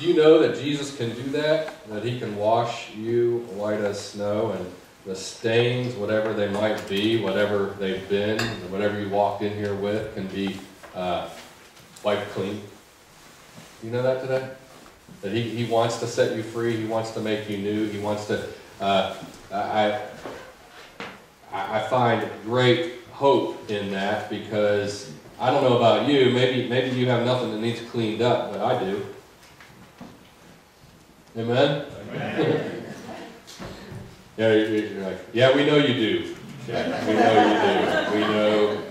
Do you know that Jesus can do that? That he can wash you white as snow and the stains, whatever they might be, whatever they've been, whatever you walked in here with, can be uh, wiped clean. Do you know that today? That he, he wants to set you free, he wants to make you new, he wants to. Uh, I, I find great hope in that because I don't know about you, maybe, maybe you have nothing that needs cleaned up, but I do. Amen? Amen. yeah, you're like, yeah, we know you do. Yeah, we know you do. We know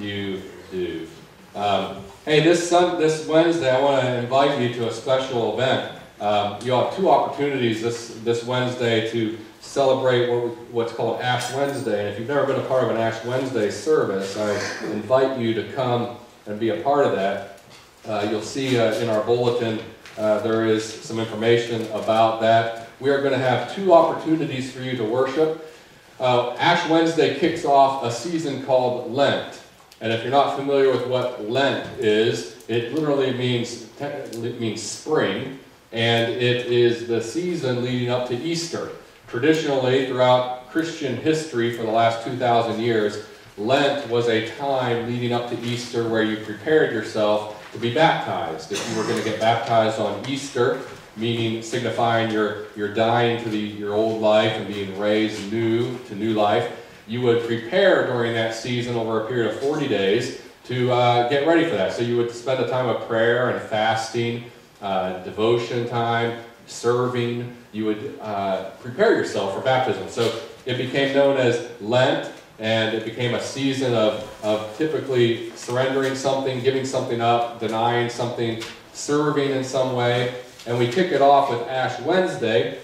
you do. Um, hey, this sun, this Wednesday, I want to invite you to a special event. Um, you'll have two opportunities this this Wednesday to celebrate what, what's called Ash Wednesday. And if you've never been a part of an Ash Wednesday service, I invite you to come and be a part of that. Uh, you'll see uh, in our bulletin uh, there is some information about that. We are going to have two opportunities for you to worship. Uh, Ash Wednesday kicks off a season called Lent. And if you're not familiar with what Lent is, it literally means, it means spring, and it is the season leading up to Easter. Traditionally, throughout Christian history for the last 2,000 years, Lent was a time leading up to Easter where you prepared yourself to be baptized. If you were going to get baptized on Easter, meaning signifying your, your dying to the, your old life and being raised new to new life, you would prepare during that season over a period of 40 days to uh, get ready for that. So you would spend a time of prayer and fasting, uh, devotion time, serving, you would uh, prepare yourself for baptism. So it became known as Lent, and it became a season of, of typically surrendering something, giving something up, denying something, serving in some way. And we kick it off with Ash Wednesday,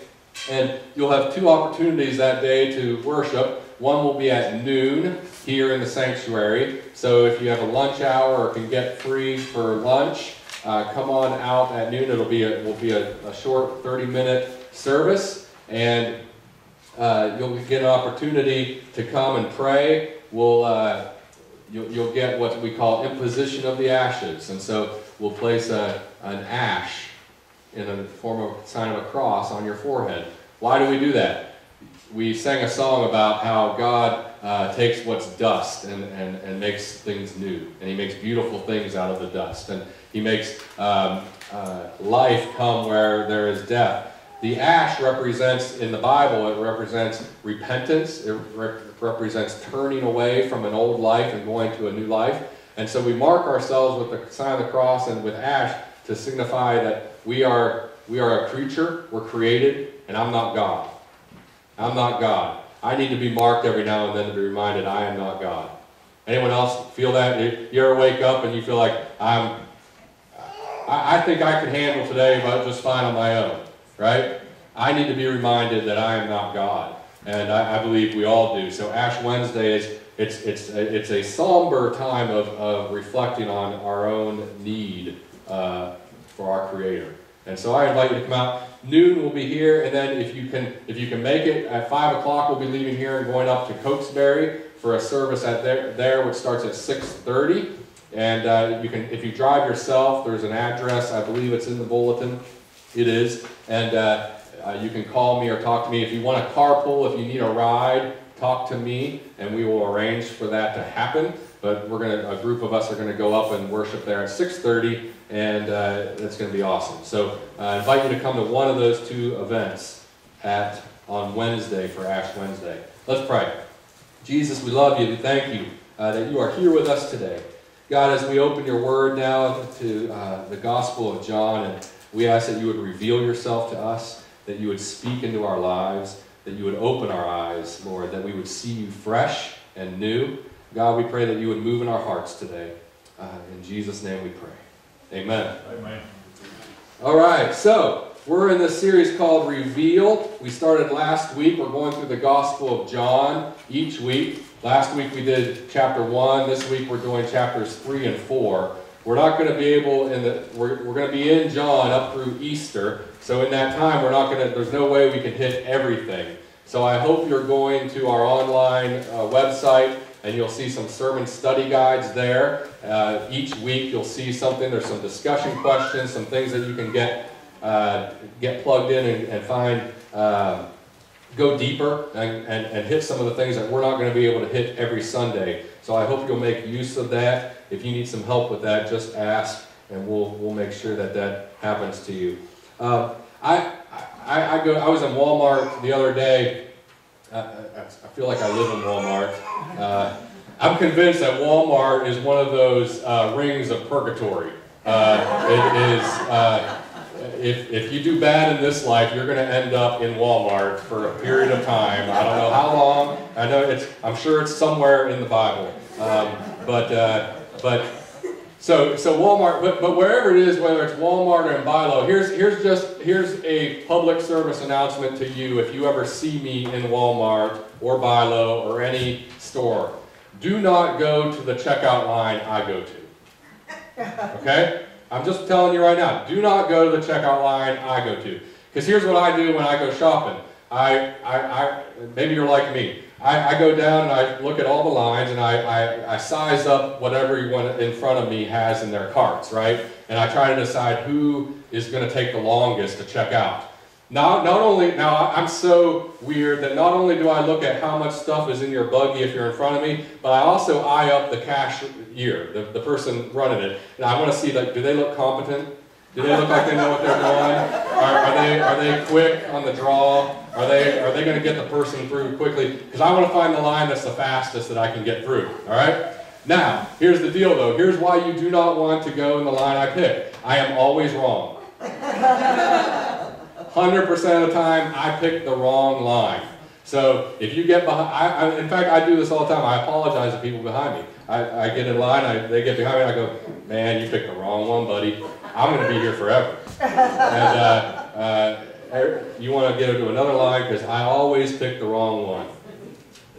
and you'll have two opportunities that day to worship. One will be at noon here in the sanctuary. So if you have a lunch hour or can get free for lunch, uh, come on out at noon. It'll be a, will be a, a short 30 minute service, and uh, you'll get an opportunity to come and pray. We'll, uh, you'll, you'll, get what we call imposition of the ashes. And so we'll place a, an ash in the form of sign of a cross on your forehead. Why do we do that? We sang a song about how God uh, takes what's dust and, and, and makes things new. And he makes beautiful things out of the dust. And he makes um, uh, life come where there is death. The ash represents, in the Bible, it represents repentance. It re represents turning away from an old life and going to a new life. And so we mark ourselves with the sign of the cross and with ash to signify that we are, we are a creature, we're created, and I'm not God. I'm not God. I need to be marked every now and then to be reminded I am not God. Anyone else feel that? You ever wake up and you feel like I'm, I, I think I can handle today but just fine on my own right? I need to be reminded that I am not God. And I, I believe we all do. So Ash Wednesday is it's, it's, it's a somber time of, of reflecting on our own need uh, for our Creator. And so I invite you to come out. Noon we'll be here, and then if you can, if you can make it at five o'clock, we'll be leaving here and going up to Cokesbury for a service at there, there which starts at 6:30. And uh, you can, if you drive yourself, there's an address. I believe it's in the bulletin. It is. And uh, uh, you can call me or talk to me. If you want a carpool, if you need a ride, talk to me, and we will arrange for that to happen. But we're going to, a group of us are going to go up and worship there at 6.30, and uh, it's going to be awesome. So uh, I invite you to come to one of those two events at on Wednesday for Ash Wednesday. Let's pray. Jesus, we love you. We thank you uh, that you are here with us today. God, as we open your word now to uh, the Gospel of John and we ask that you would reveal yourself to us, that you would speak into our lives, that you would open our eyes, Lord, that we would see you fresh and new. God, we pray that you would move in our hearts today. Uh, in Jesus' name we pray. Amen. Amen. All right, so we're in this series called Reveal. We started last week. We're going through the Gospel of John each week. Last week we did chapter 1. This week we're doing chapters 3 and 4. We're not going to be able, in the, we're, we're going to be in John up through Easter. So in that time, we're not going to, there's no way we can hit everything. So I hope you're going to our online uh, website and you'll see some sermon study guides there. Uh, each week you'll see something, there's some discussion questions, some things that you can get uh, get plugged in and, and find, uh, go deeper and, and, and hit some of the things that we're not going to be able to hit every Sunday. So I hope you'll make use of that. If you need some help with that, just ask, and we'll, we'll make sure that that happens to you. Uh, I, I, I, go, I was in Walmart the other day. I, I, I feel like I live in Walmart. Uh, I'm convinced that Walmart is one of those uh, rings of purgatory. Uh, it is, uh, if, if you do bad in this life, you're going to end up in Walmart for a period of time. I don't know how long. I know it's. I'm sure it's somewhere in the Bible. Um, but uh, but so so Walmart. But but wherever it is, whether it's Walmart or in Bilo, here's here's just here's a public service announcement to you. If you ever see me in Walmart or Bilo or any store, do not go to the checkout line I go to. Okay? I'm just telling you right now, do not go to the checkout line I go to. Because here's what I do when I go shopping. I, I, I maybe you're like me. I, I, go down and I look at all the lines and I, I, I size up whatever everyone in front of me has in their carts, right? And I try to decide who is going to take the longest to check out. Not, not only, now I'm so weird that not only do I look at how much stuff is in your buggy if you're in front of me, but I also eye up the cashier, the, the person running it. And I want to see, like, do they look competent? Do they look like they know what they're doing? Are, are, they, are they quick on the draw? Are they, are they going to get the person through quickly? Because I want to find the line that's the fastest that I can get through, all right? Now, here's the deal though. Here's why you do not want to go in the line I pick. I am always wrong. 100% of the time, I pick the wrong line. So if you get behind, I, I, in fact, I do this all the time. I apologize to people behind me. I, I get in line, I, they get behind me, I go, man, you picked the wrong one, buddy. I'm going to be here forever. and uh, uh, er, you want to get into another line because I always pick the wrong one.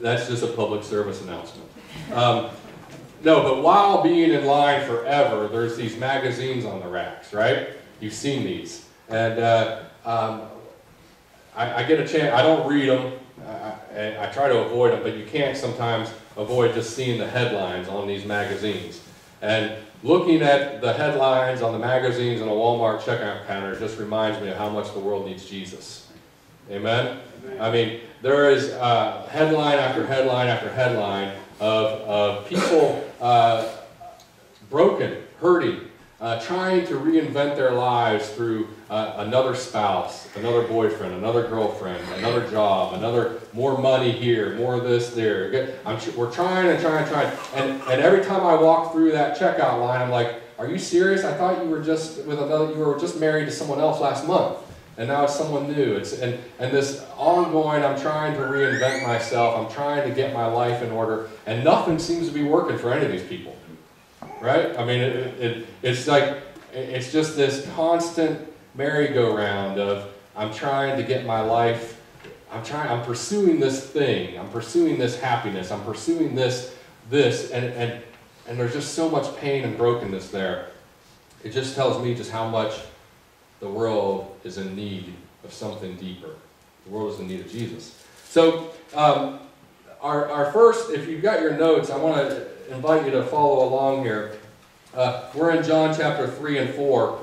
That's just a public service announcement. Um, no, but while being in line forever, there's these magazines on the racks, right? You've seen these. And uh, um, I, I, get a chance, I don't read them, I, I, try to avoid them, but you can't sometimes avoid just seeing the headlines on these magazines. And looking at the headlines on the magazines and a Walmart checkout counter just reminds me of how much the world needs Jesus. Amen? Amen. I mean, there is uh, headline after headline after headline of, of people uh, broken, hurting, uh, trying to reinvent their lives through another spouse, another boyfriend, another girlfriend, another job, another more money here, more of this there. I'm, we're trying and trying and trying. And, and every time I walk through that checkout line, I'm like, are you serious? I thought you were just with another, you were just married to someone else last month. And now it's someone new. It's, and, and this ongoing, I'm trying to reinvent myself. I'm trying to get my life in order. And nothing seems to be working for any of these people right? I mean, it, it, it's like, it's just this constant merry-go-round of I'm trying to get my life, I'm trying, I'm pursuing this thing, I'm pursuing this happiness, I'm pursuing this, this, and, and, and there's just so much pain and brokenness there. It just tells me just how much the world is in need of something deeper. The world is in need of Jesus. So, um, our, our first, if you've got your notes, I want to invite you to follow along here. Uh, we're in John chapter 3 and 4.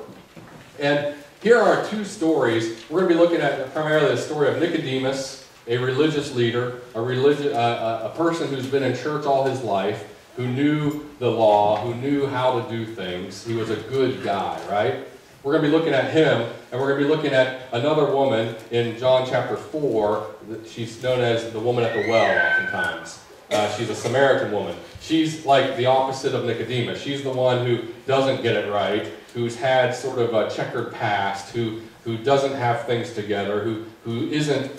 And here are two stories. We're going to be looking at primarily the story of Nicodemus, a religious leader, a, religi- uh, a person who's been in church all his life, who knew the law, who knew how to do things. He was a good guy, right? We're going to be looking at him, and we're going to be looking at another woman in John chapter 4. She's known as the woman at the well, oftentimes. Uh, she's a Samaritan woman. She's like the opposite of Nicodemus. She's the one who doesn't get it right, who's had sort of a checkered past, who, who doesn't have things together, who, who isn't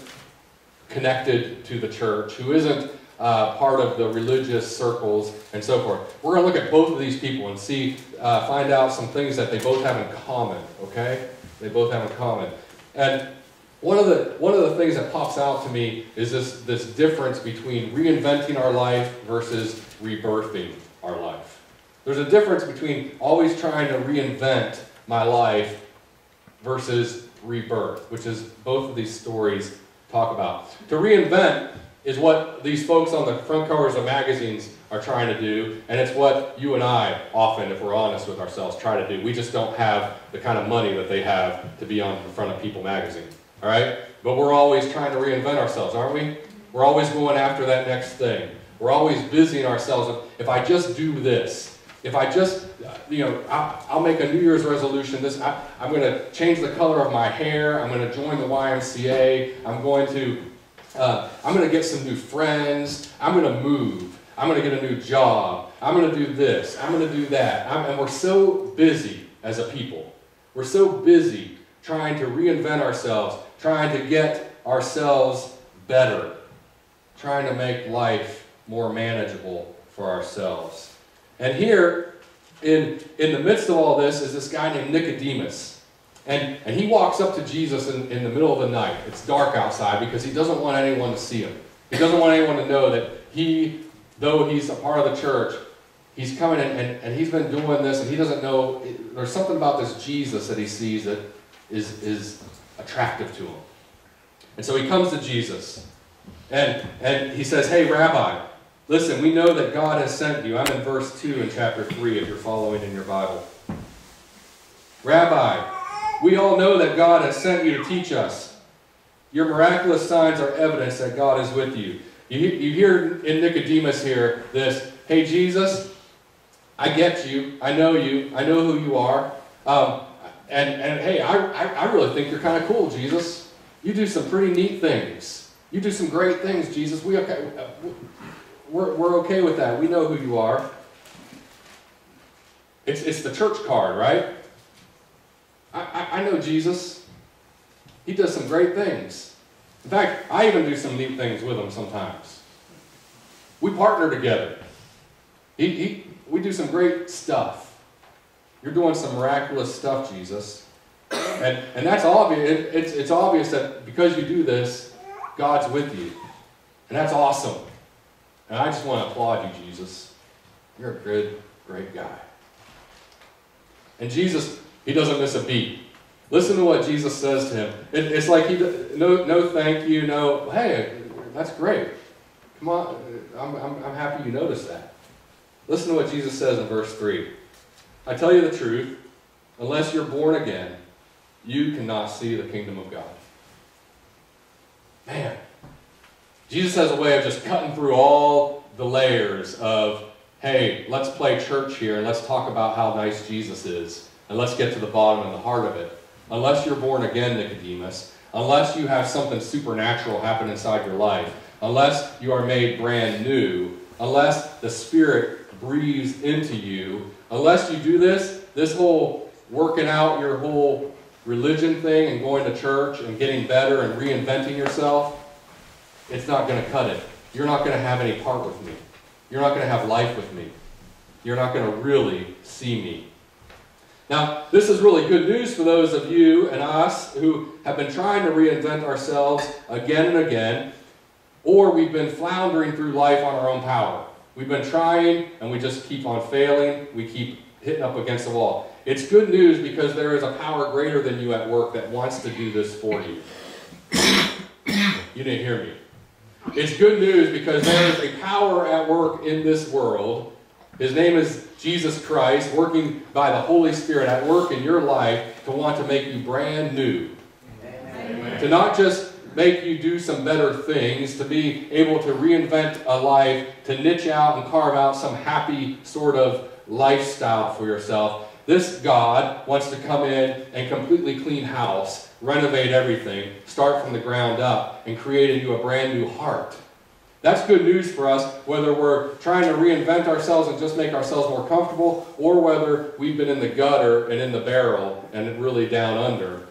connected to the church, who isn't uh, part of the religious circles, and so forth. We're going to look at both of these people and see, uh, find out some things that they both have in common, okay? They both have in common. And one of the, one of the things that pops out to me is this, this difference between reinventing our life versus rebirthing our life. There's a difference between always trying to reinvent my life versus rebirth, which is both of these stories talk about. To reinvent is what these folks on the front covers of magazines are trying to do, and it's what you and I often, if we're honest with ourselves, try to do. We just don't have the kind of money that they have to be on the front of People magazine. All right? But we're always trying to reinvent ourselves, aren't we? We're always going after that next thing. We're always busying ourselves. If I just do this, if I just, you know, I'll, I'll make a New Year's resolution. This, I, I'm going to change the color of my hair. I'm going to join the YMCA. I'm going to, uh, I'm going to get some new friends. I'm going to move. I'm going to get a new job. I'm going to do this. I'm going to do that. I'm, and we're so busy as a people. We're so busy trying to reinvent ourselves, trying to get ourselves better, trying to make life more manageable for ourselves. And here, in, in the midst of all this, is this guy named Nicodemus. And, and he walks up to Jesus in, in the middle of the night. It's dark outside because he doesn't want anyone to see him. He doesn't want anyone to know that he, though he's a part of the church, he's coming in and, and he's been doing this and he doesn't know. There's something about this Jesus that he sees that is, is attractive to him. And so he comes to Jesus and, and he says, Hey, Rabbi, Listen, we know that God has sent you. I'm in verse 2 in chapter 3 if you're following in your Bible. Rabbi, we all know that God has sent you to teach us. Your miraculous signs are evidence that God is with you. You, you hear in Nicodemus here this, hey, Jesus, I get you. I know you. I know who you are. Um, and, and hey, I, I, I really think you're kind of cool, Jesus. You do some pretty neat things. You do some great things, Jesus. We okay. We're, we're okay with that. We know who you are. It's, it's the church card, right? I, I, I know Jesus. He does some great things. In fact, I even do some neat things with him sometimes. We partner together. He, he, we do some great stuff. You're doing some miraculous stuff, Jesus. And, and that's obvious. It, it's, it's obvious that because you do this, God's with you. And that's awesome. And I just want to applaud you, Jesus. You're a good, great guy. And Jesus, he doesn't miss a beat. Listen to what Jesus says to him. It, it's like he, no, no, thank you, no, hey, that's great. Come on, I'm, I'm, I'm happy you noticed that. Listen to what Jesus says in verse 3. I tell you the truth, unless you're born again, you cannot see the kingdom of God. Man, Jesus has a way of just cutting through all the layers of, hey, let's play church here and let's talk about how nice Jesus is and let's get to the bottom and the heart of it. Unless you're born again, Nicodemus, unless you have something supernatural happen inside your life, unless you are made brand new, unless the Spirit breathes into you, unless you do this, this whole working out your whole religion thing and going to church and getting better and reinventing yourself, it's not going to cut it. You're not going to have any part with me. You're not going to have life with me. You're not going to really see me. Now, this is really good news for those of you and us who have been trying to reinvent ourselves again and again, or we've been floundering through life on our own power. We've been trying and we just keep on failing. We keep hitting up against the wall. It's good news because there is a power greater than you at work that wants to do this for you. You didn't hear me. It's good news because there is a power at work in this world. His name is Jesus Christ, working by the Holy Spirit at work in your life to want to make you brand new. Amen. To not just make you do some better things, to be able to reinvent a life, to niche out and carve out some happy sort of lifestyle for yourself. This God wants to come in and completely clean house renovate everything, start from the ground up, and create in you a brand new heart. That's good news for us, whether we're trying to reinvent ourselves and just make ourselves more comfortable, or whether we've been in the gutter and in the barrel and really down under,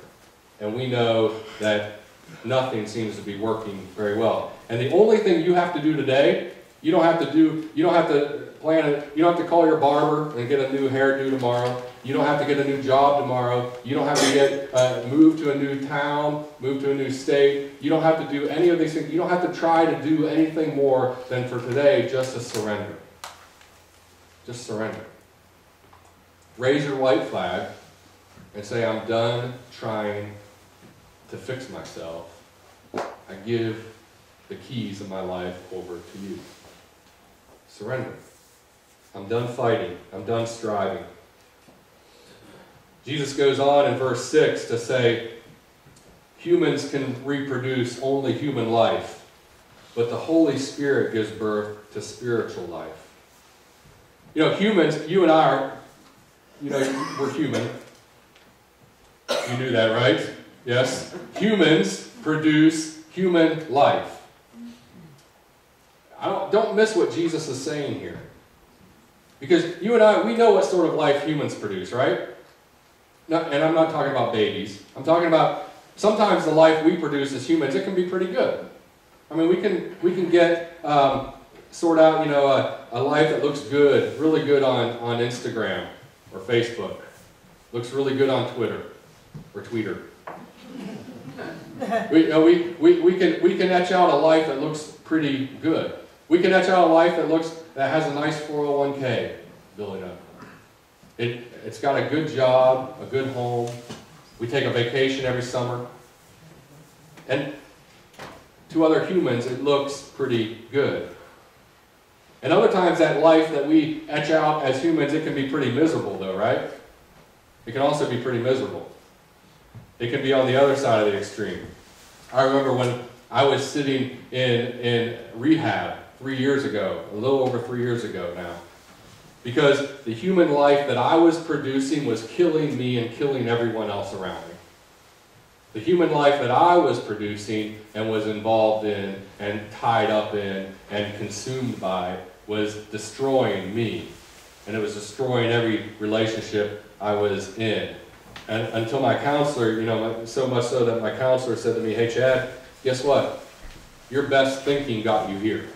and we know that nothing seems to be working very well. And the only thing you have to do today, you don't have to do, you don't have to plan it. You don't have to call your barber and get a new hairdo tomorrow. You don't have to get a new job tomorrow. You don't have to get uh, move to a new town, move to a new state. You don't have to do any of these things. You don't have to try to do anything more than for today just to surrender. Just surrender. Raise your white flag and say, I'm done trying to fix myself. I give the keys of my life over to you. Surrender. I'm done fighting. I'm done striving. Jesus goes on in verse 6 to say, humans can reproduce only human life, but the Holy Spirit gives birth to spiritual life. You know, humans, you and I are, you know, we're human. You knew that, right? Yes? Humans produce human life. I don't, don't miss what Jesus is saying here. Because you and I, we know what sort of life humans produce, right? Not, and I'm not talking about babies. I'm talking about sometimes the life we produce as humans, it can be pretty good. I mean, we can, we can get, um, sort out, you know, a, a life that looks good, really good on, on Instagram or Facebook. Looks really good on Twitter or Twitter. we, you know, we, we, we, can, we can etch out a life that looks pretty good. We can etch out a life that looks that has a nice 401k building up. It, it's got a good job, a good home. We take a vacation every summer. And to other humans, it looks pretty good. And other times, that life that we etch out as humans, it can be pretty miserable, though, right? It can also be pretty miserable. It can be on the other side of the extreme. I remember when I was sitting in, in rehab three years ago, a little over three years ago now, because the human life that I was producing was killing me and killing everyone else around me. The human life that I was producing and was involved in and tied up in and consumed by was destroying me. And it was destroying every relationship I was in. And until my counselor, you know, so much so that my counselor said to me, hey, Chad, guess what? Your best thinking got you here.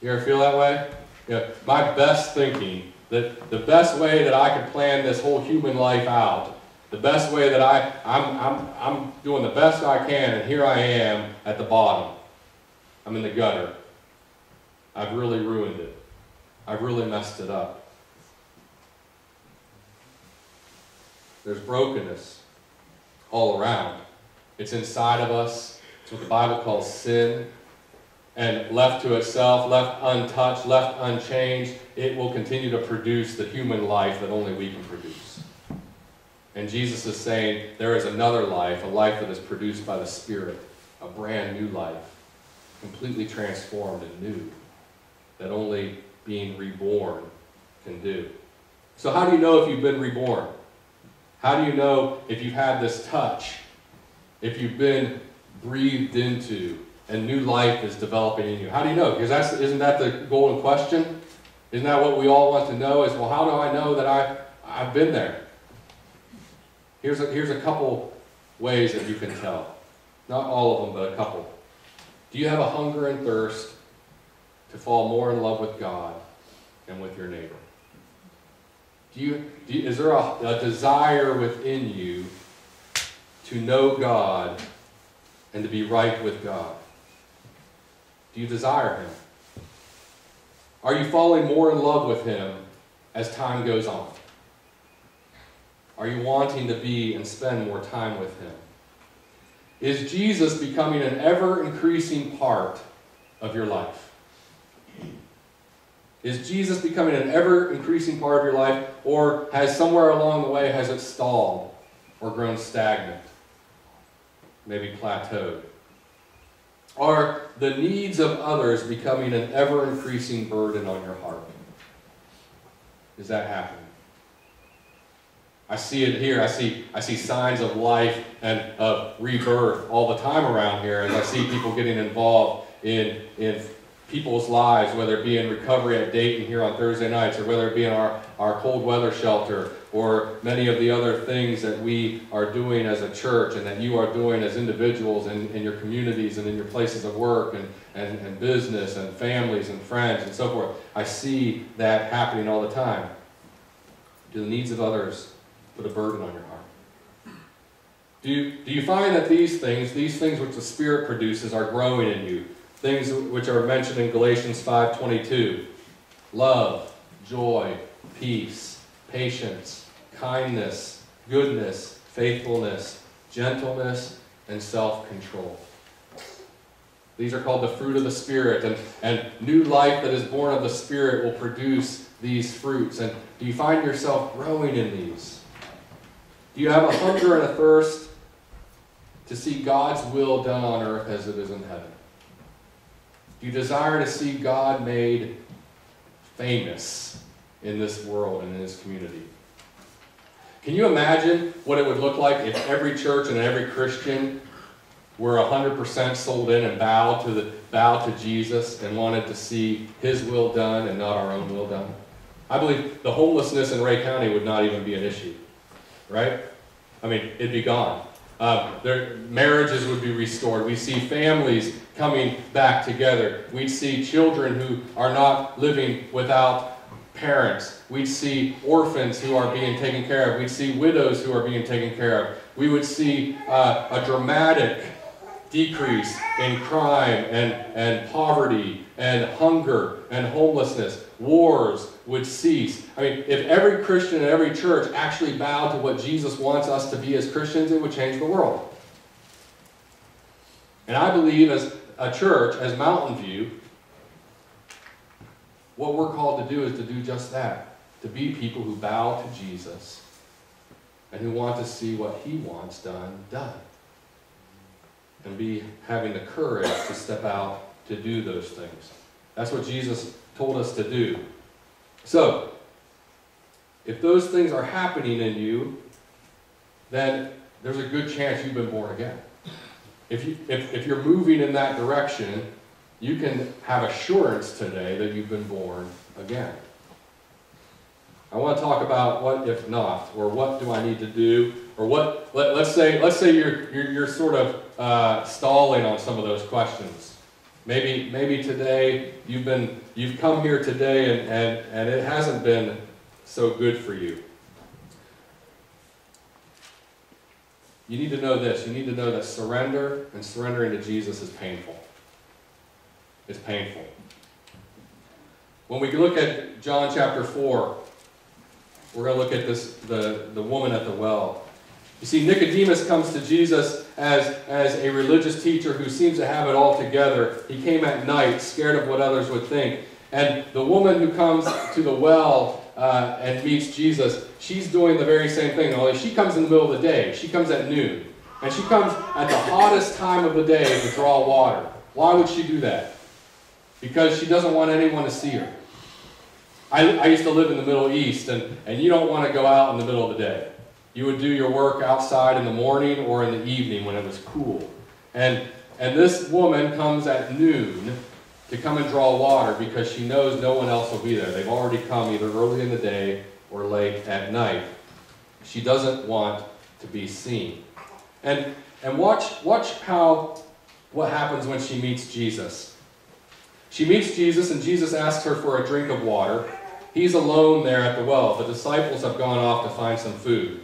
You ever feel that way? Yeah, my best thinking, that the best way that I could plan this whole human life out, the best way that I, I'm, I'm, I'm doing the best I can, and here I am at the bottom. I'm in the gutter. I've really ruined it. I've really messed it up. There's brokenness all around. It's inside of us. It's what the Bible calls sin. And left to itself, left untouched, left unchanged, it will continue to produce the human life that only we can produce. And Jesus is saying there is another life, a life that is produced by the Spirit, a brand new life, completely transformed and new, that only being reborn can do. So, how do you know if you've been reborn? How do you know if you've had this touch? If you've been breathed into and new life is developing in you? How do you know? Because that's, isn't that the golden question? Isn't that what we all want to know? Is, well, how do I know that I, I've been there? Here's a, here's a couple ways that you can tell. Not all of them, but a couple. Do you have a hunger and thirst to fall more in love with God and with your neighbor? Do you, do you, is there a, a desire within you to know God and to be right with God? Do you desire Him? Are you falling more in love with Him as time goes on? Are you wanting to be and spend more time with Him? Is Jesus becoming an ever increasing part of your life? Is Jesus becoming an ever increasing part of your life, or has somewhere along the way has it stalled or grown stagnant? Maybe plateaued? Are the needs of others becoming an ever increasing burden on your heart? Is that happening? I see it here. I see, I see signs of life and of rebirth all the time around here as I see people getting involved in, in people's lives, whether it be in recovery at Dayton here on Thursday nights, or whether it be in our, our cold weather shelter, or many of the other things that we are doing as a church and that you are doing as individuals in, in your communities and in your places of work and, and, and business and families and friends and so forth. I see that happening all the time. Do the needs of others put a burden on your heart? Do you, do you find that these things, these things which the Spirit produces, are growing in you? Things which are mentioned in Galatians 5.22. Love, joy, peace, patience, kindness, goodness, faithfulness, gentleness, and self-control. These are called the fruit of the Spirit, and, and new life that is born of the Spirit will produce these fruits. And do you find yourself growing in these? Do you have a hunger and a thirst to see God's will done on earth as it is in heaven? Do you desire to see God made famous in this world and in this community? Can you imagine what it would look like if every church and every Christian were 100% sold in and bowed to, the, bowed to Jesus and wanted to see his will done and not our own will done? I believe the homelessness in Rhea County would not even be an issue, right? I mean, it'd be gone. Uh, their marriages would be restored. We see families coming back together. We'd see children who are not living without parents. We'd see orphans who are being taken care of. We'd see widows who are being taken care of. We would see uh, a dramatic decrease in crime and, and poverty and hunger and homelessness. Wars would cease. I mean, if every Christian and every church actually bowed to what Jesus wants us to be as Christians, it would change the world. And I believe as a church, as Mountain View, what we're called to do is to do just that to be people who bow to Jesus and who want to see what he wants done, done. And be having the courage to step out to do those things. That's what Jesus told us to do. So, if those things are happening in you, then there's a good chance you've been born again. If, you, if, if you're moving in that direction, you can have assurance today that you've been born again. I want to talk about what if not, or what do I need to do, or what, let, us say, let's say you're, you're, you're sort of uh, stalling on some of those questions. Maybe, maybe today you've been, you've come here today and, and, and it hasn't been so good for you. You need to know this. You need to know that surrender and surrendering to Jesus is painful is painful. When we look at John chapter 4, we're going to look at this the, the woman at the well. You see, Nicodemus comes to Jesus as, as a religious teacher who seems to have it all together. He came at night, scared of what others would think. And the woman who comes to the well uh, and meets Jesus, she's doing the very same thing, only she comes in the middle of the day. She comes at noon. And she comes at the hottest time of the day to draw water. Why would she do that? Because she doesn't want anyone to see her. I, I used to live in the Middle East, and, and you don't want to go out in the middle of the day. You would do your work outside in the morning or in the evening when it was cool. And, and this woman comes at noon to come and draw water because she knows no one else will be there. They've already come either early in the day or late at night. She doesn't want to be seen. And, and watch, watch how, what happens when she meets Jesus. She meets Jesus, and Jesus asks her for a drink of water. He's alone there at the well. The disciples have gone off to find some food.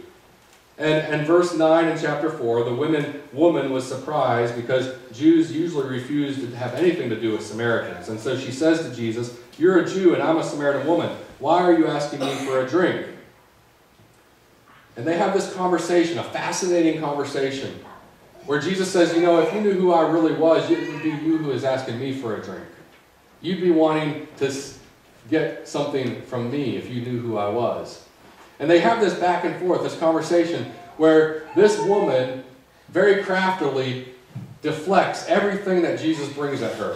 And, and verse 9 in chapter 4, the women, woman was surprised because Jews usually refused to have anything to do with Samaritans. And so she says to Jesus, You're a Jew and I'm a Samaritan woman. Why are you asking me for a drink? And they have this conversation, a fascinating conversation, where Jesus says, You know, if you knew who I really was, it would be you who is asking me for a drink. You'd be wanting to get something from me if you knew who I was. And they have this back and forth, this conversation, where this woman very craftily deflects everything that Jesus brings at her.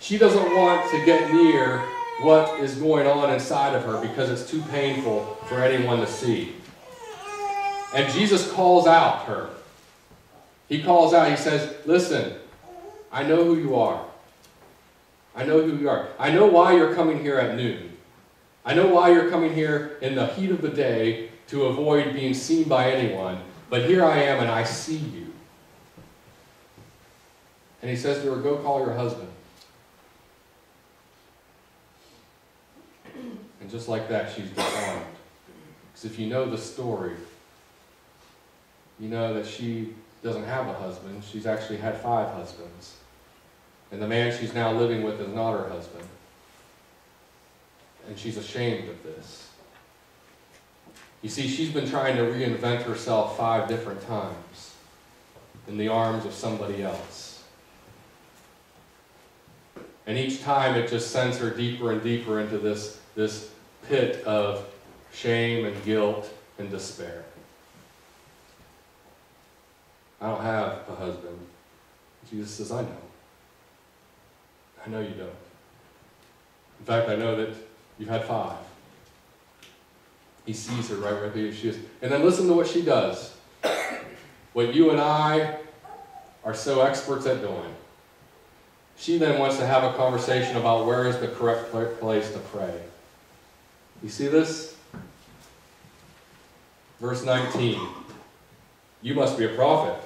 She doesn't want to get near what is going on inside of her because it's too painful for anyone to see. And Jesus calls out her. He calls out, he says, Listen, I know who you are. I know who you are. I know why you're coming here at noon. I know why you're coming here in the heat of the day to avoid being seen by anyone. But here I am and I see you. And he says to her, Go call your husband. And just like that, she's disarmed. Because if you know the story, you know that she doesn't have a husband. She's actually had five husbands. And the man she's now living with is not her husband. And she's ashamed of this. You see, she's been trying to reinvent herself five different times in the arms of somebody else. And each time it just sends her deeper and deeper into this, this pit of shame and guilt and despair. I don't have a husband. Jesus says, I know. I know you don't. In fact, I know that you've had five. He sees her right where she is. And then listen to what she does. What you and I are so experts at doing. She then wants to have a conversation about where is the correct place to pray. You see this? Verse 19. You must be a prophet.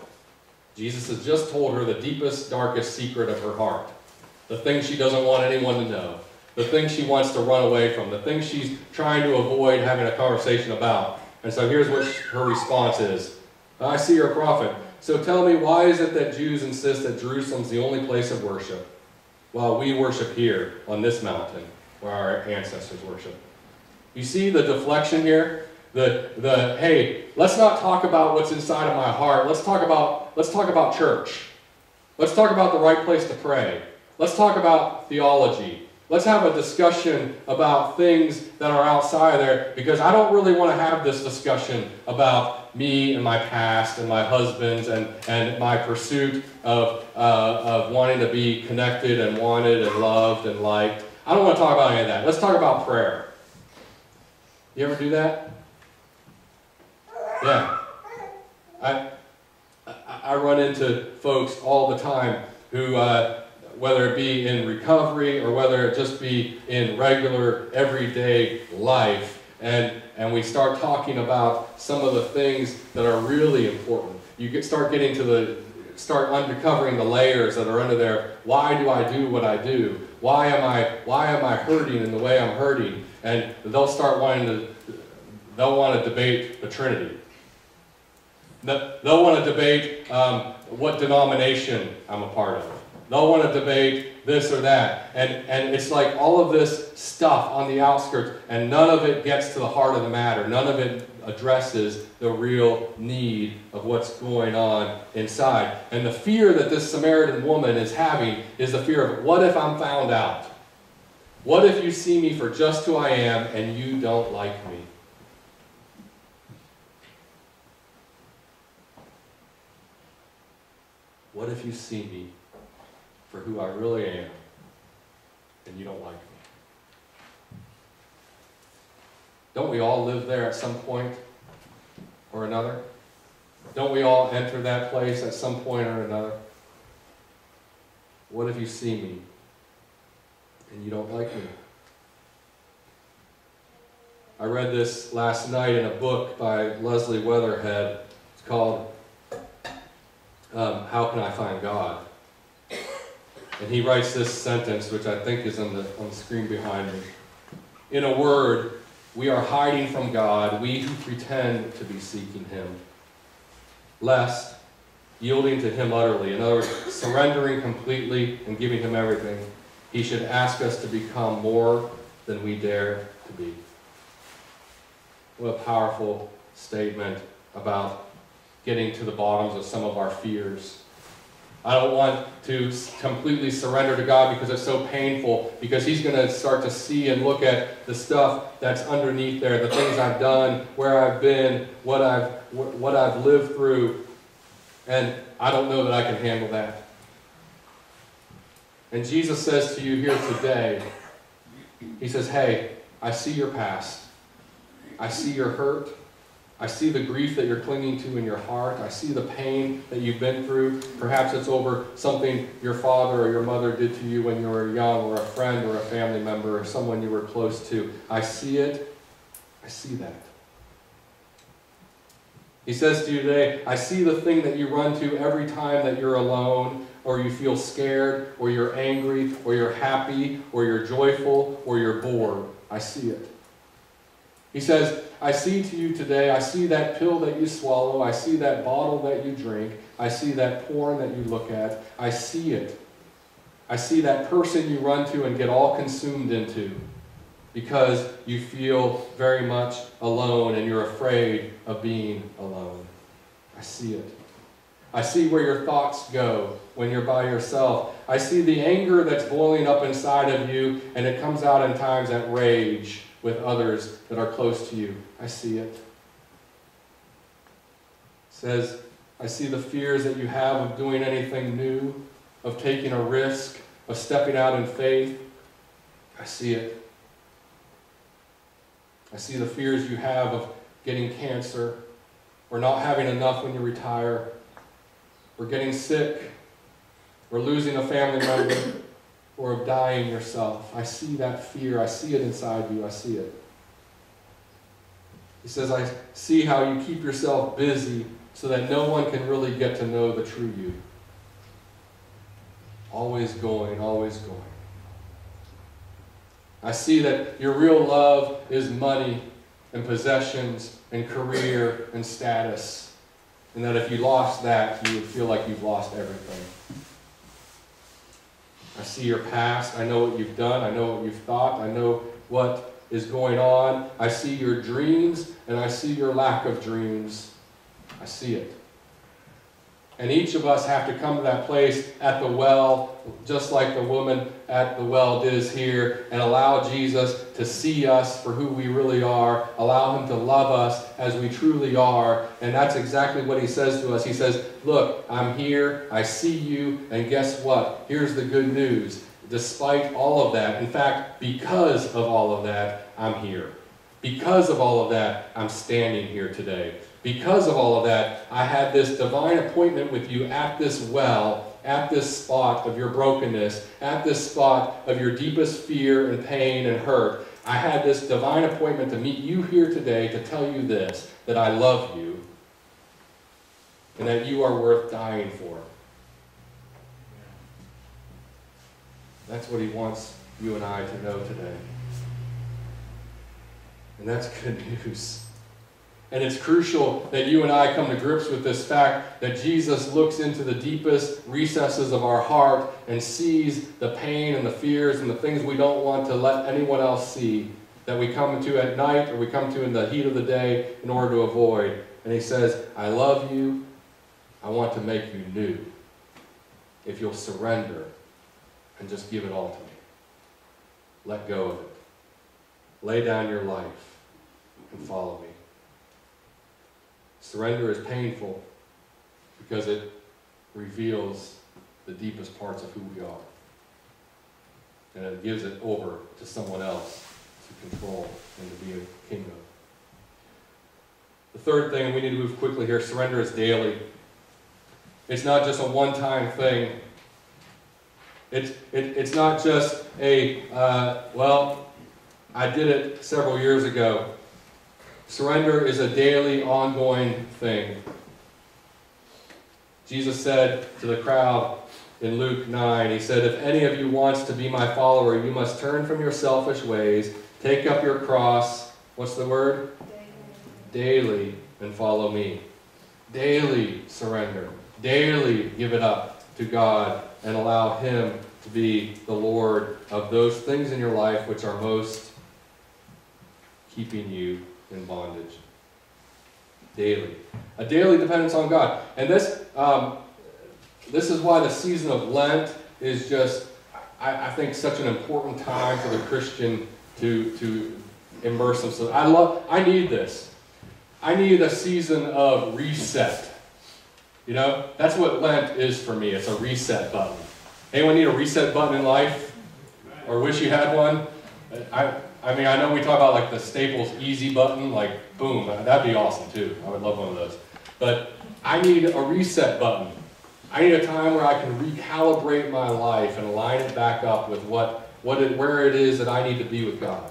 Jesus has just told her the deepest, darkest secret of her heart. The thing she doesn't want anyone to know. The thing she wants to run away from. The thing she's trying to avoid having a conversation about. And so here's what her response is I see you're a prophet. So tell me, why is it that Jews insist that Jerusalem's the only place of worship, while we worship here on this mountain where our ancestors worship? You see the deflection here? The, the hey, let's not talk about what's inside of my heart. Let's talk about, let's talk about church. Let's talk about the right place to pray. Let's talk about theology. Let's have a discussion about things that are outside of there because I don't really want to have this discussion about me and my past and my husband's and, and my pursuit of, uh, of wanting to be connected and wanted and loved and liked. I don't want to talk about any of that. Let's talk about prayer. You ever do that? Yeah. I, I run into folks all the time who, uh, whether it be in recovery or whether it just be in regular, everyday life, and, and we start talking about some of the things that are really important. You get, start getting to the, start uncovering the layers that are under there. Why do I do what I do? Why am I, why am I hurting in the way I'm hurting? And they'll start wanting to, they'll want to debate the Trinity. They'll want to debate um, what denomination I'm a part of. They'll want to debate this or that. And, and it's like all of this stuff on the outskirts, and none of it gets to the heart of the matter. None of it addresses the real need of what's going on inside. And the fear that this Samaritan woman is having is the fear of what if I'm found out? What if you see me for just who I am and you don't like me? What if you see me for who I really am and you don't like me? Don't we all live there at some point or another? Don't we all enter that place at some point or another? What if you see me and you don't like me? I read this last night in a book by Leslie Weatherhead. It's called um, how can I find God? And he writes this sentence, which I think is on the, on the screen behind me. In a word, we are hiding from God, we who pretend to be seeking him. Lest, yielding to him utterly, in other words, surrendering completely and giving him everything, he should ask us to become more than we dare to be. What a powerful statement about getting to the bottoms of some of our fears. I don't want to completely surrender to God because it's so painful, because He's going to start to see and look at the stuff that's underneath there, the things I've done, where I've been, what I've, what I've lived through, and I don't know that I can handle that. And Jesus says to you here today, He says, Hey, I see your past. I see your hurt. I see the grief that you're clinging to in your heart. I see the pain that you've been through. Perhaps it's over something your father or your mother did to you when you were young, or a friend or a family member or someone you were close to. I see it. I see that. He says to you today, I see the thing that you run to every time that you're alone, or you feel scared, or you're angry, or you're happy, or you're joyful, or you're bored. I see it. He says, I see to you today, I see that pill that you swallow, I see that bottle that you drink, I see that porn that you look at, I see it. I see that person you run to and get all consumed into because you feel very much alone and you're afraid of being alone. I see it. I see where your thoughts go when you're by yourself. I see the anger that's boiling up inside of you, and it comes out in times at rage with others that are close to you. I see it. it says, I see the fears that you have of doing anything new, of taking a risk, of stepping out in faith. I see it. I see the fears you have of getting cancer, or not having enough when you retire, or getting sick, or losing a family member, or of dying yourself. I see that fear. I see it inside you. I see it. He says, I see how you keep yourself busy so that no one can really get to know the true you. Always going, always going. I see that your real love is money and possessions and career and status. And that if you lost that, you would feel like you've lost everything. I see your past. I know what you've done. I know what you've thought. I know what is going on. I see your dreams and I see your lack of dreams. I see it. And each of us have to come to that place at the well, just like the woman at the well does here, and allow Jesus to see us for who we really are, allow him to love us as we truly are. And that's exactly what he says to us. He says, Look, I'm here, I see you, and guess what? Here's the good news. Despite all of that, in fact, because of all of that, I'm here. Because of all of that, I'm standing here today. Because of all of that, I had this divine appointment with you at this well, at this spot of your brokenness, at this spot of your deepest fear and pain and hurt. I had this divine appointment to meet you here today to tell you this that I love you and that you are worth dying for. That's what he wants you and I to know today. And that's good news. And it's crucial that you and I come to grips with this fact that Jesus looks into the deepest recesses of our heart and sees the pain and the fears and the things we don't want to let anyone else see that we come to at night or we come to in the heat of the day in order to avoid. And he says, I love you. I want to make you new. If you'll surrender and just give it all to me. Let go of it. Lay down your life and follow me. Surrender is painful because it reveals the deepest parts of who we are. And it gives it over to someone else to control and to be a kingdom. The third thing, we need to move quickly here surrender is daily. It's not just a one time thing. It's, it, it's not just a, uh, well, I did it several years ago. Surrender is a daily, ongoing thing. Jesus said to the crowd in Luke 9, He said, If any of you wants to be my follower, you must turn from your selfish ways, take up your cross, what's the word? Daily, daily and follow me. Daily surrender. Daily give it up to God and allow Him to be the Lord of those things in your life which are most keeping you in bondage daily. A daily dependence on God. And this, um, this is why the season of Lent is just, I, I, think, such an important time for the Christian to, to immerse themselves. I love, I need this. I need a season of reset. You know, that's what Lent is for me. It's a reset button. Anyone need a reset button in life? Or wish you had one? I, I mean, I know we talk about like the Staples easy button, like boom, that'd be awesome too. I would love one of those. But I need a reset button. I need a time where I can recalibrate my life and align it back up with what, what it, where it is that I need to be with God.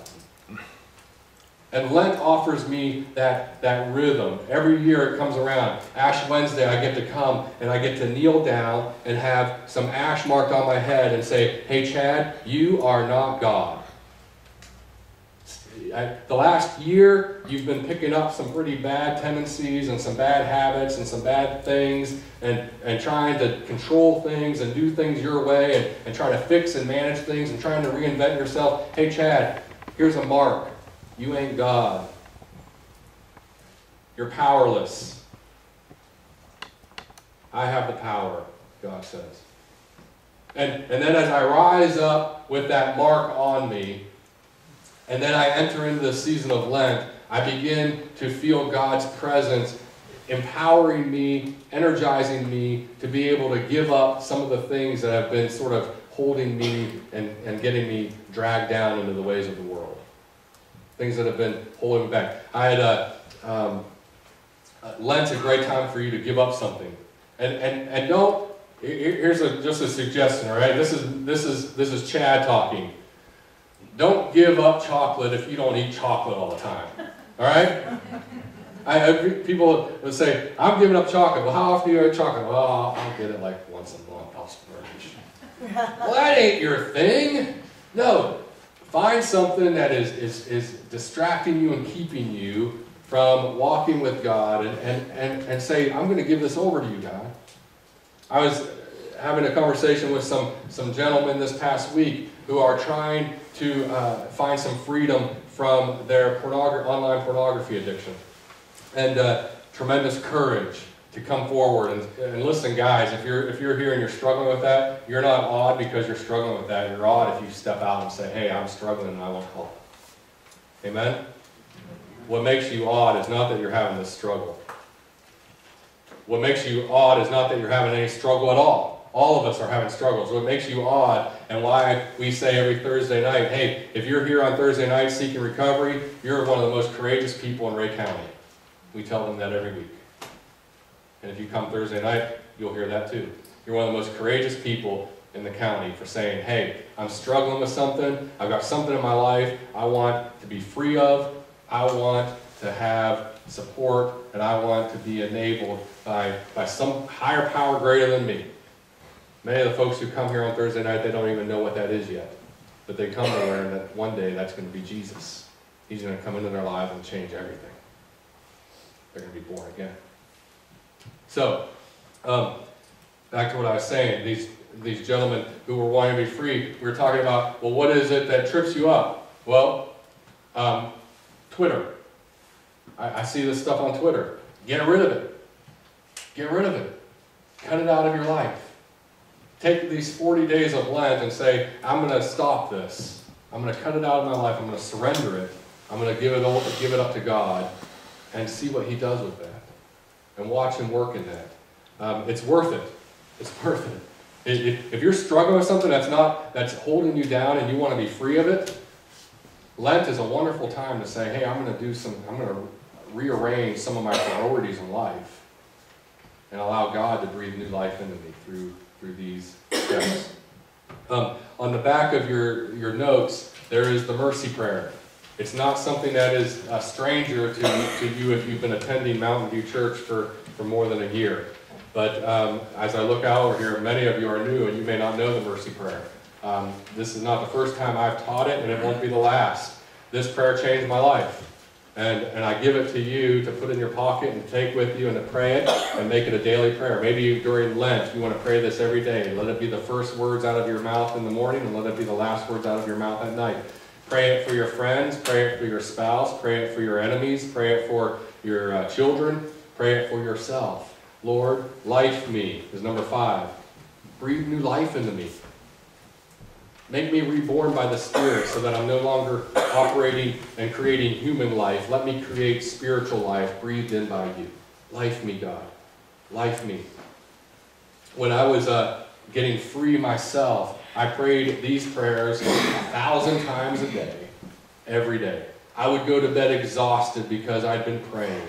And Lent offers me that, that rhythm. Every year it comes around. Ash Wednesday, I get to come and I get to kneel down and have some ash marked on my head and say, Hey, Chad, you are not God. I, the last year, you've been picking up some pretty bad tendencies and some bad habits and some bad things and, and trying to control things and do things your way and, and try to fix and manage things and trying to reinvent yourself. Hey, Chad, here's a mark. You ain't God. You're powerless. I have the power, God says. And, and then as I rise up with that mark on me, and then I enter into the season of Lent, I begin to feel God's presence empowering me, energizing me to be able to give up some of the things that have been sort of holding me and, and getting me dragged down into the ways of the world. Things that have been holding me back. I had a, um, Lent's a great time for you to give up something. And, and, and don't, here's a, just a suggestion, all right? This is, this, is, this is Chad talking. Don't give up chocolate if you don't eat chocolate all the time, all right? I, people would say, I'm giving up chocolate. Well, how often do you eat chocolate? Well, I'll, I'll get it like once a month. I'll splurge. well, that ain't your thing. No. Find something that is, is, is distracting you and keeping you from walking with God and, and, and, and say, I'm going to give this over to you, God. I was having a conversation with some, some gentlemen this past week who are trying to uh, find some freedom from their online pornography addiction and uh, tremendous courage to come forward. And, and listen, guys, if you're, if you're here and you're struggling with that, you're not odd because you're struggling with that. You're odd if you step out and say, hey, I'm struggling and I want help. Amen? What makes you odd is not that you're having this struggle. What makes you odd is not that you're having any struggle at all. All of us are having struggles. What makes you odd and why we say every Thursday night, hey, if you're here on Thursday night seeking recovery, you're one of the most courageous people in Rhea County. We tell them that every week. And if you come Thursday night, you'll hear that too. You're one of the most courageous people in the county for saying, hey, I'm struggling with something. I've got something in my life I want to be free of. I want to have support, and I want to be enabled by, by some higher power greater than me. Many of the folks who come here on Thursday night, they don't even know what that is yet. But they come to learn that one day that's going to be Jesus. He's going to come into their lives and change everything they're going to be born again. So, um, back to what I was saying, these, these gentlemen who were wanting to be free, we were talking about, well, what is it that trips you up? Well, um, Twitter. I, I see this stuff on Twitter. Get rid of it. Get rid of it. Cut it out of your life. Take these 40 days of Lent and say, I'm going to stop this. I'm going to cut it out of my life. I'm going to surrender it. I'm going to give it, give it up to God and see what he does with that and watch him work in that. Um, it's worth it. It's worth it. If, if you're struggling with something that's not that's holding you down and you want to be free of it, Lent is a wonderful time to say, hey, I'm going to do some, I'm going to rearrange some of my priorities in life and allow God to breathe new life into me through, through these steps. Um, on the back of your, your notes, there is the mercy prayer. It's not something that is a stranger to, to you if you've been attending Mountain View Church for, for more than a year. But um, as I look out over here, many of you are new and you may not know the mercy prayer. Um, this is not the first time I've taught it and it won't be the last. This prayer changed my life. And, and I give it to you to put in your pocket and take with you and to pray it and make it a daily prayer. Maybe during Lent you want to pray this every day. Let it be the first words out of your mouth in the morning and let it be the last words out of your mouth at night. Pray it for your friends, pray it for your spouse, pray it for your enemies, pray it for your uh, children, pray it for yourself. Lord, life me is number five. Breathe new life into me. Make me reborn by the Spirit so that I'm no longer operating and creating human life. Let me create spiritual life breathed in by you. Life me, God. Life me. When I was uh, getting free myself, I prayed these prayers a thousand times a day, every day. I would go to bed exhausted because I'd been praying.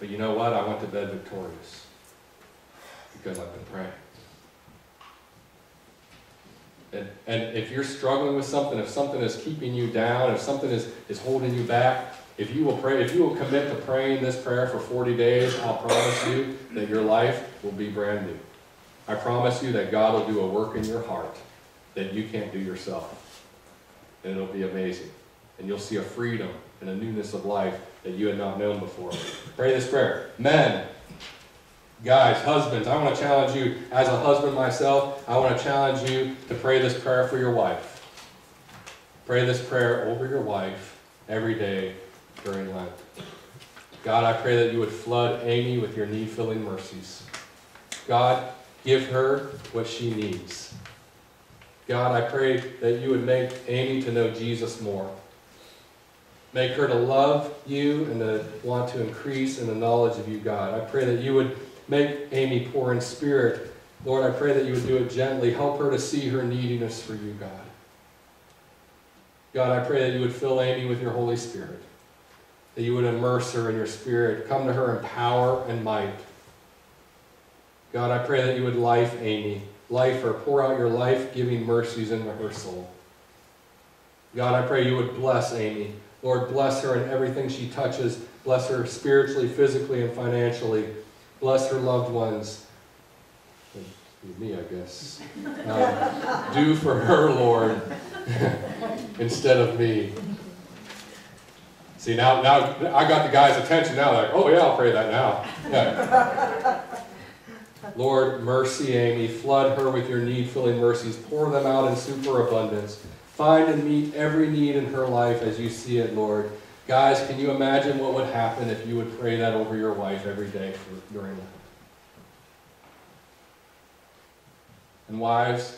But you know what? I went to bed victorious because I've been praying. And, if you're struggling with something, if something is keeping you down, if something is, is holding you back, if you will pray, if you will commit to praying this prayer for 40 days, I'll promise you that your life will be brand new. I promise you that God will do a work in your heart that you can't do yourself. And it'll be amazing. And you'll see a freedom and a newness of life that you had not known before. Pray this prayer. Men, guys, husbands, I want to challenge you as a husband myself. I want to challenge you to pray this prayer for your wife. Pray this prayer over your wife every day during Lent. God, I pray that you would flood Amy with your need filling mercies. God, Give her what she needs. God, I pray that you would make Amy to know Jesus more. Make her to love you and to want to increase in the knowledge of you, God. I pray that you would make Amy poor in spirit. Lord, I pray that you would do it gently. Help her to see her neediness for you, God. God, I pray that you would fill Amy with your Holy Spirit, that you would immerse her in your Spirit. Come to her in power and might. God, I pray that you would life Amy, life her, pour out your life giving mercies into her soul. God, I pray you would bless Amy. Lord, bless her in everything she touches. Bless her spiritually, physically, and financially. Bless her loved ones. Me, I guess. Um, do for her, Lord, instead of me. See, now, now I got the guy's attention now. Like, oh yeah, I'll pray that now. Yeah. Lord, mercy Amy. Flood her with your need-filling mercies. Pour them out in superabundance. Find and meet every need in her life as you see it, Lord. Guys, can you imagine what would happen if you would pray that over your wife every day for, during that? And wives,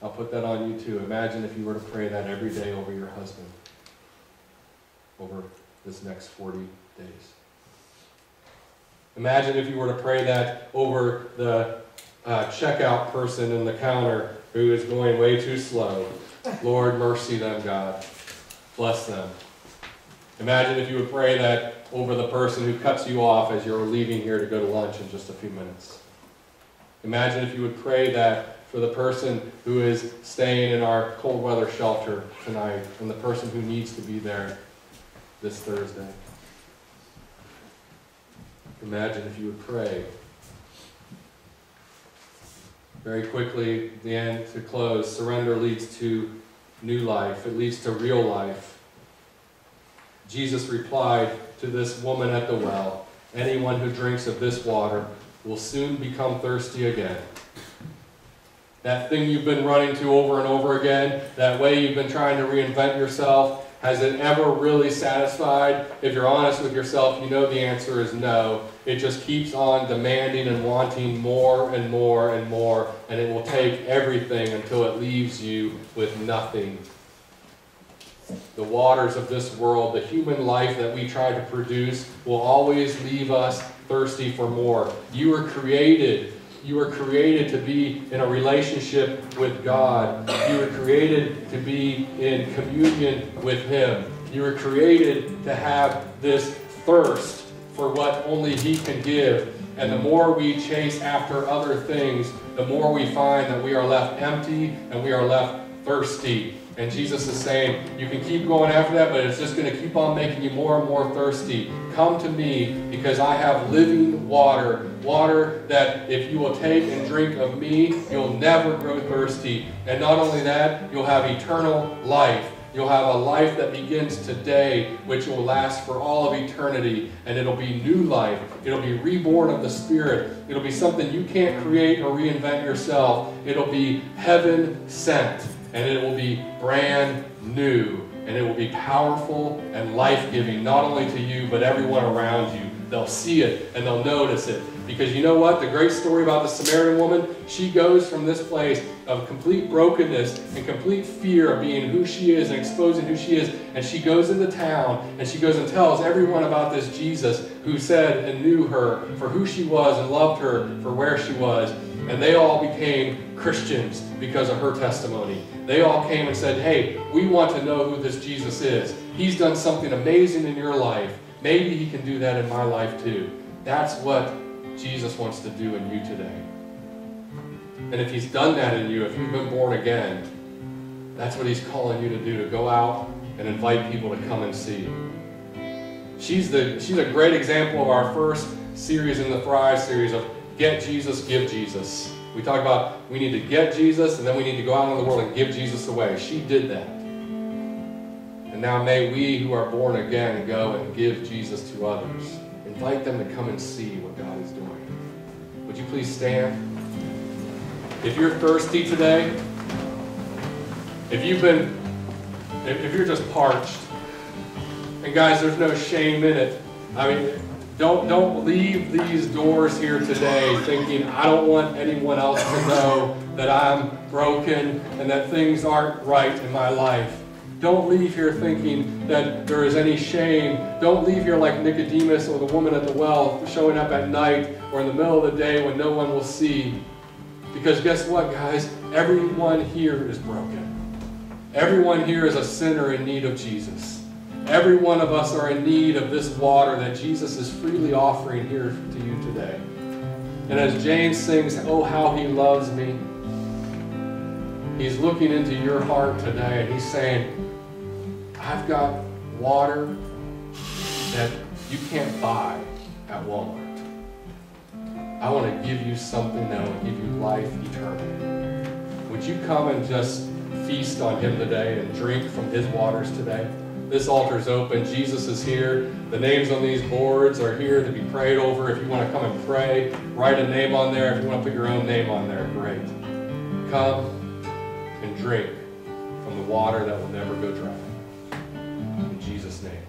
I'll put that on you too. Imagine if you were to pray that every day over your husband over this next 40 days. Imagine if you were to pray that over the uh, checkout person in the counter who is going way too slow. Lord, mercy them, God. Bless them. Imagine if you would pray that over the person who cuts you off as you're leaving here to go to lunch in just a few minutes. Imagine if you would pray that for the person who is staying in our cold weather shelter tonight and the person who needs to be there this Thursday. Imagine if you would pray. Very quickly, the end to close. Surrender leads to new life. It leads to real life. Jesus replied to this woman at the well, Anyone who drinks of this water will soon become thirsty again. That thing you've been running to over and over again, that way you've been trying to reinvent yourself, has it ever really satisfied? If you're honest with yourself, you know the answer is no. It just keeps on demanding and wanting more and more and more, and it will take everything until it leaves you with nothing. The waters of this world, the human life that we try to produce, will always leave us thirsty for more. You were created you were created to be in a relationship with God. You were created to be in communion with Him. You were created to have this thirst for what only He can give. And the more we chase after other things, the more we find that we are left empty and we are left thirsty. And Jesus is saying, you can keep going after that, but it's just going to keep on making you more and more thirsty. Come to me because I have living water. Water that if you will take and drink of me, you'll never grow thirsty. And not only that, you'll have eternal life. You'll have a life that begins today, which will last for all of eternity. And it'll be new life. It'll be reborn of the Spirit. It'll be something you can't create or reinvent yourself. It'll be heaven sent and it will be brand new. And it will be powerful and life-giving not only to you but everyone around you. They'll see it and they'll notice it. Because you know what? The great story about the samaritan woman she goes from this place of complete brokenness and complete fear of being who she is and exposing who she is. And she goes into town and she goes and tells everyone about this jesus who said and knew her for who she was and loved her for where she was and they all became Christians because of her testimony. They all came and said, Hey, we want to know who this Jesus is. He's done something amazing in your life. Maybe he can do that in my life too. That's what Jesus wants to do in you today. And if he's done that in you, if you've been born again, that's what he's calling you to do, to go out and invite people to come and see. She's, the, she's a great example of our first series in the Thrive series of Get Jesus, give Jesus. We talk about we need to get Jesus and then we need to go out in the world and give Jesus away. She did that. And now may we who are born again go and give Jesus to others. Invite them to come and see what God is doing. Would you please stand? If you're thirsty today, if you've been, if you're just parched, and guys, there's no shame in it. I mean, Don't, don't leave these doors here today thinking, I don't want anyone else to know that I'm broken and that things aren't right in my life. Don't leave here thinking that there is any shame. Don't leave here like Nicodemus or the woman at the well showing up at night or in the middle of the day when no one will see. Because guess what, guys? Everyone here is broken. Everyone here is a sinner in need of Jesus. Every one of us are in need of this water that Jesus is freely offering here to you today. And as James sings, Oh, how he loves me, he's looking into your heart today and he's saying, I've got water that you can't buy at Walmart. I want to give you something that will give you life eternal. Would you come and just feast on him today and drink from his waters today? This altar is open. Jesus is here. The names on these boards are here to be prayed over. If you want to come and pray, write a name on there. If you want to put your own name on there, great. Come and drink from the water that will never go dry. In Jesus' name.